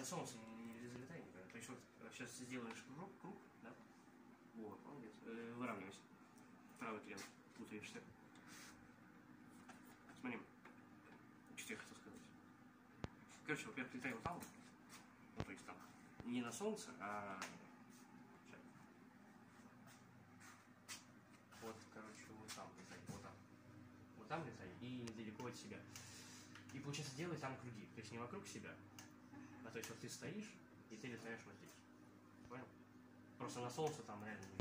На солнце не, залетай никогда. То есть вот сейчас сделаешь круг, круг, да? Вот, молодец. Э, выравнивайся. Правый член. Путаешься. Смотри. Что я хотел сказать. Короче, во-первых, летай вот там. Ну, то есть там. Не на солнце, а... Вот, короче, вот там летай, вот там. Вот там летай и недалеко от себя. И получается делай там круги. То есть не вокруг себя, а то есть вот ты стоишь, и ты летаешь вот здесь. Понял? Просто на солнце там реально.